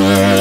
Yeah.